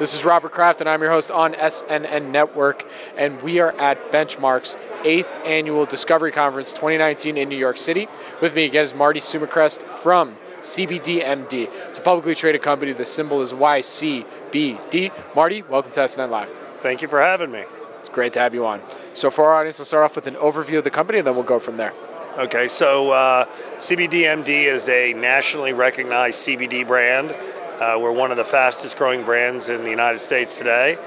This is Robert Kraft, and I'm your host on SNN Network. And we are at Benchmark's eighth annual Discovery Conference 2019 in New York City. With me again is Marty Sumichrast from CBDMD. It's a publicly traded company. The symbol is YCBD. Marty, welcome to SNN Live. Thank you for having me. It's great to have you on. So, for our audience, we'll start off with an overview of the company, and then we'll go from there. Okay, so uh, CBDMD is a nationally recognized CBD brand. Uh, we're one of the fastest growing brands in the United States today.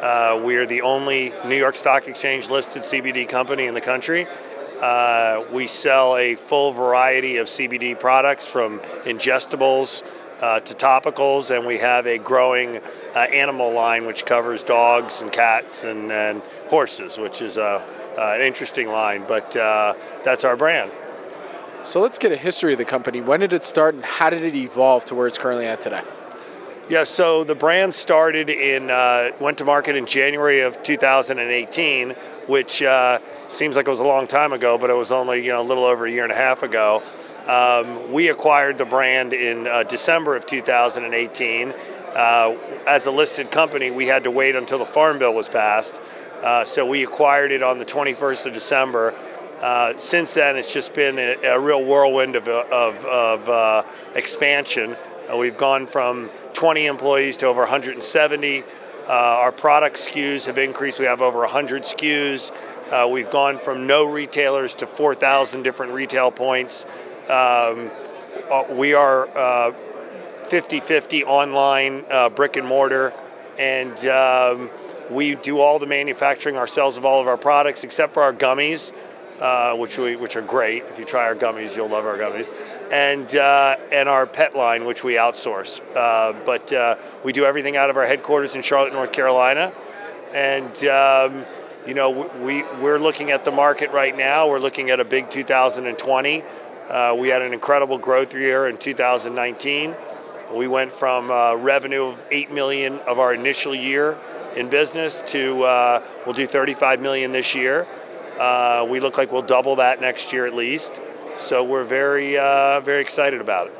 Uh, we are the only New York Stock Exchange listed CBD company in the country. Uh, we sell a full variety of CBD products from ingestibles uh, to topicals, and we have a growing uh, animal line which covers dogs and cats and, and horses, which is a, an interesting line, but that's our brand. So let's get a history of the company. When did it start and how did it evolve to where it's currently at today? Yeah, so the brand started in, uh, went to market in January of 2018, which uh, seems like it was a long time ago, but it was only you know a little over a year and a half ago. Um, we acquired the brand in uh, December of 2018. Uh, as a listed company, we had to wait until the Farm Bill was passed. Uh, so we acquired it on the 21st of December. Uh, since then, it's just been a, a real whirlwind of, of, of uh, expansion. Uh, we've gone from 20 employees to over 170. Uh, our product SKUs have increased. We have over 100 SKUs. Uh, we've gone from no retailers to 4,000 different retail points. Um, we are 50 50 online, brick and mortar, and um, we do all the manufacturing ourselves of all of our products except for our gummies uh, which we which are great. If you try our gummies, you'll love our gummies, and uh, and our pet line, which we outsource. Uh, but uh, we do everything out of our headquarters in Charlotte, North Carolina, and. Um, you know, we, we're looking at the market right now. We're looking at a big 2020. Uh, we had an incredible growth year in 2019. We went from uh, revenue of 8 million of our initial year in business to uh, we'll do 35 million this year. Uh, we look like we'll double that next year at least. So we're very, uh, very excited about it.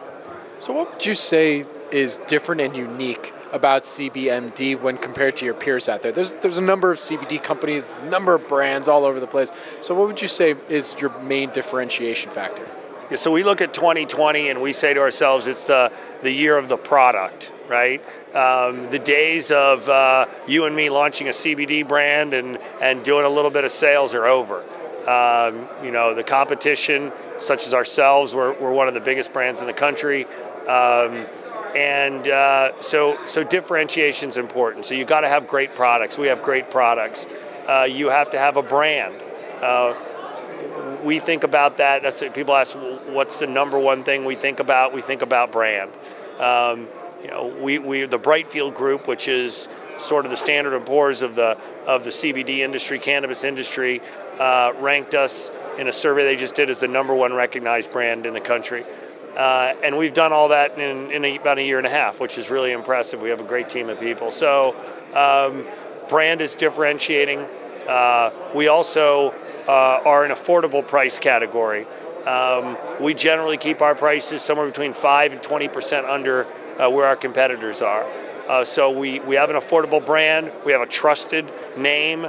So, what would you say is different and unique about CBDMD when compared to your peers out there? There's there's a number of CBD companies, number of brands all over the place. So, what would you say is your main differentiation factor? So we look at 2020 and we say to ourselves, it's the the year of the product, right? Um, the days of uh, you and me launching a CBD brand and, and doing a little bit of sales are over. Um, you know, the competition, such as ourselves, we're, we're one of the biggest brands in the country. Um, and uh, so, so differentiation is important. So you got to have great products. We have great products. Uh, you have to have a brand. Uh, we think about that. That's it. people ask, what's the number one thing we think about? We think about brand. Um, you know, we, we the Brightfield Group, which is sort of the Standard and Poor's of the of the CBD industry, cannabis industry, uh, ranked us in a survey they just did as the number one recognized brand in the country. Uh, and we've done all that in, in a, about a year and a half, which is really impressive. We have a great team of people. So, um, brand is differentiating. Uh, we also uh, are an affordable price category. Um, we generally keep our prices somewhere between 5 and 20% under uh, where our competitors are. Uh, so we, we have an affordable brand, we have a trusted name,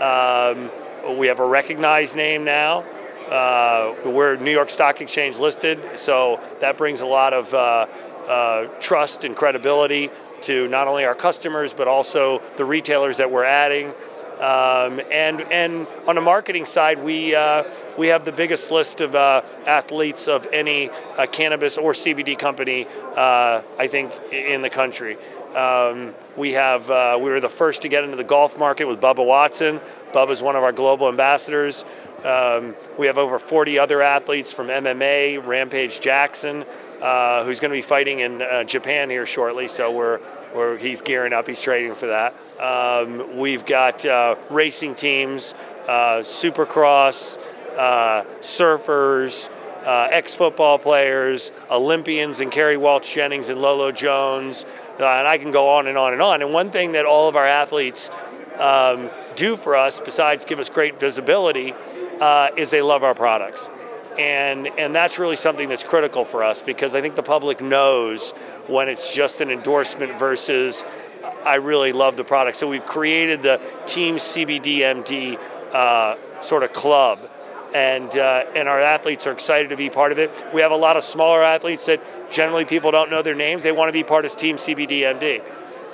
um, we have a recognized name now. Uh, we're New York Stock Exchange listed, so that brings a lot of uh, uh, trust and credibility to not only our customers but also the retailers that we're adding. Um, and and on the marketing side, we uh, we have the biggest list of uh, athletes of any uh, cannabis or CBD company, uh, I think, in the country. Um, we have uh, we were the first to get into the golf market with Bubba Watson. Bubba is one of our global ambassadors. Um, we have over 40 other athletes from MMA, Rampage Jackson, uh, who's going to be fighting in Japan here shortly. So we're where he's gearing up. He's training for that. Um, we've got uh, racing teams, uh, supercross, uh, surfers, uh, ex-football players, Olympians, and Kerry Walsh Jennings and Lolo Jones, uh, and I can go on and on and on. And one thing that all of our athletes um, do for us, besides give us great visibility, uh, is they love our products. And and that's really something that's critical for us because I think the public knows when it's just an endorsement versus I really love the product. So we've created the Team CBDMD uh, sort of club. And, uh, and our athletes are excited to be part of it. We have a lot of smaller athletes that generally people don't know their names. They want to be part of Team CBDMD.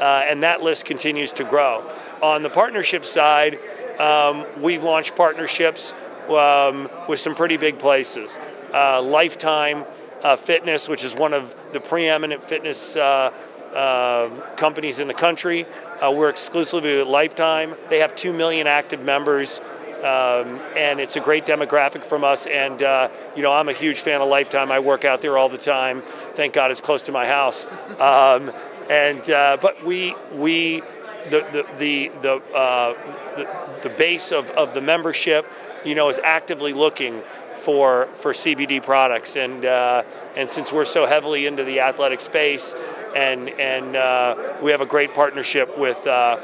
Uh, and that list continues to grow. On the partnership side, um, we've launched partnerships um, with some pretty big places. Uh, Lifetime uh, Fitness, which is one of the preeminent fitness uh, uh, companies in the country. Uh, we're exclusively with Lifetime. They have 2 million active members. Um, and it's a great demographic from us. And uh, you know, I'm a huge fan of Lifetime. I work out there all the time. Thank God it's close to my house. Um, and uh, but we we the the the the, uh, the, the base of, of the membership, you know, is actively looking for for CBD products. And uh, and since we're so heavily into the athletic space, and and uh, we have a great partnership with uh,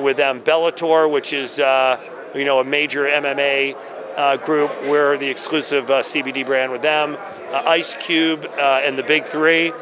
with them. Bellator, which is uh, you know a major MMA uh, group, we're the exclusive uh, CBD brand with them. Ice Cube and the Big Three.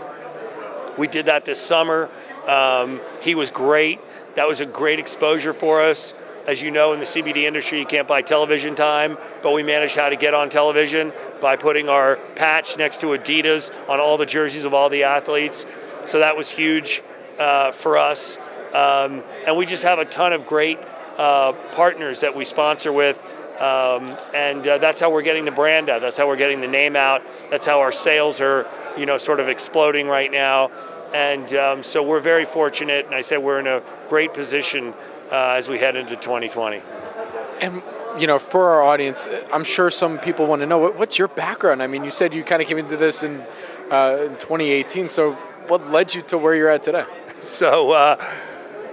We did that this summer. Um, he was great. That was a great exposure for us. As you know, in the CBD industry, you can't buy television time, but we managed how to get on television by putting our patch next to Adidas on all the jerseys of all the athletes. So that was huge uh, for us. Um, and we just have a ton of great uh, partners that we sponsor with. Um, and uh, that's how we're getting the brand out. That's how we're getting the name out. That's how our sales are, you know, sort of exploding right now. And um, so we're very fortunate. And I said we're in a great position uh, as we head into 2020. And you know, for our audience, I'm sure some people want to know what, what's your background. I mean, you said you kind of came into this in, uh, in 2018. So what led you to where you're at today? So, uh,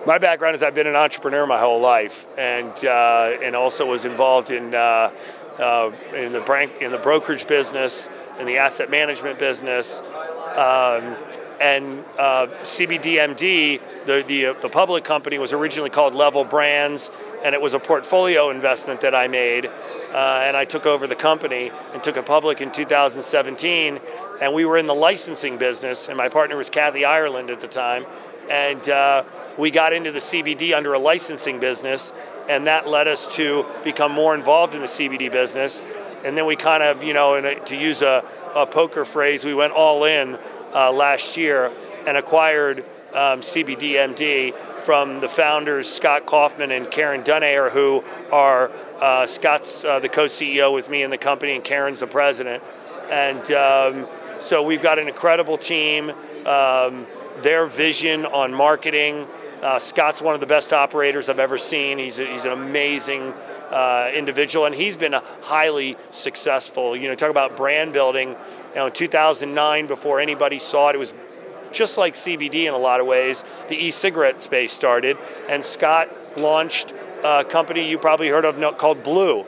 my background is I've been an entrepreneur my whole life, and uh, and also was involved in uh, uh, in the bank in the brokerage business, in the asset management business, um, and uh, CBDMD, the the the public company was originally called Level Brands, and it was a portfolio investment that I made. Uh, and I took over the company and took it public in 2017 and we were in the licensing business, and my partner was Kathy Ireland at the time, and uh, we got into the CBD under a licensing business, and that led us to become more involved in the CBD business, and then we kind of, you know, a, to use a, a, poker phrase, we went all in uh, last year and acquired um, CBDMD from the founders Scott Coffman and Karen Dunayer, who are uh, Scott's uh, the co-CEO with me in the company, and Karen's the president, and. Um, so we've got an incredible team. Um, their vision on marketing. Uh, Scott's one of the best operators I've ever seen. He's, a, he's an amazing uh, individual, and he's been a highly successful. You know, talk about brand building. You know, in 2009, before anybody saw it, it was just like CBD in a lot of ways. The e-cigarette space started, and Scott launched a company you probably heard of called Blue.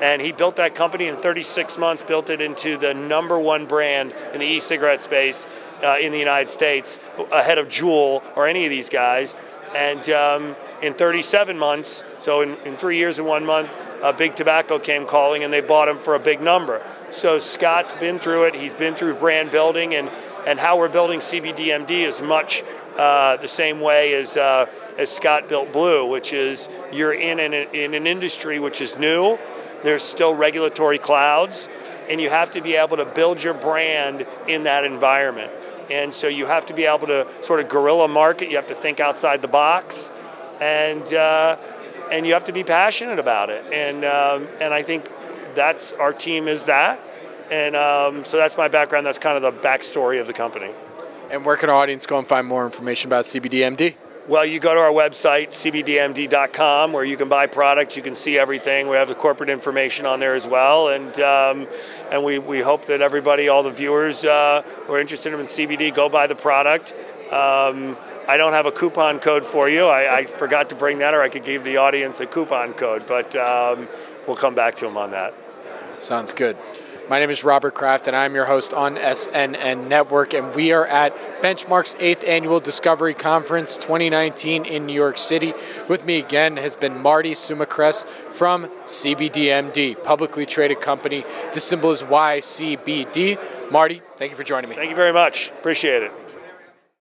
And he built that company in 36 months, built it into the number one brand in the e cigarette space uh, in the United States, ahead of Juul or any of these guys. And um, in 37 months, so in, in three years and one month, uh, Big Tobacco came calling and they bought him for a big number. So Scott's been through it. He's been through brand building, and, and how we're building CBDMD is much uh, the same way as, uh, as Scott built Blue, which is you're in an, in an industry which is new there's still regulatory clouds, and you have to be able to build your brand in that environment. And so you have to be able to sort of guerrilla market. You have to think outside the box, and uh, and you have to be passionate about it. And um, and I think that's our team is that. And um, so that's my background. That's kind of the backstory of the company. And where can our audience go and find more information about CBDMD? Well, you go to our website, cbdmd.com, where you can buy products, you can see everything. We have the corporate information on there as well. And, um, and we, we hope that everybody, all the viewers uh, who are interested in CBD, go buy the product. Um, I don't have a coupon code for you. I, I, forgot to bring that, or I could give the audience a coupon code, but um, we'll come back to them on that. Sounds good. My name is Robert Kraft, and I'm your host on SNN Network, and we are at Benchmark's 8th Annual Discovery Conference 2019 in New York City. With me again has been Marty Sumichrast from CBDMD, publicly traded company. The symbol is YCBD. Marty, thank you for joining me. Thank you very much. Appreciate it.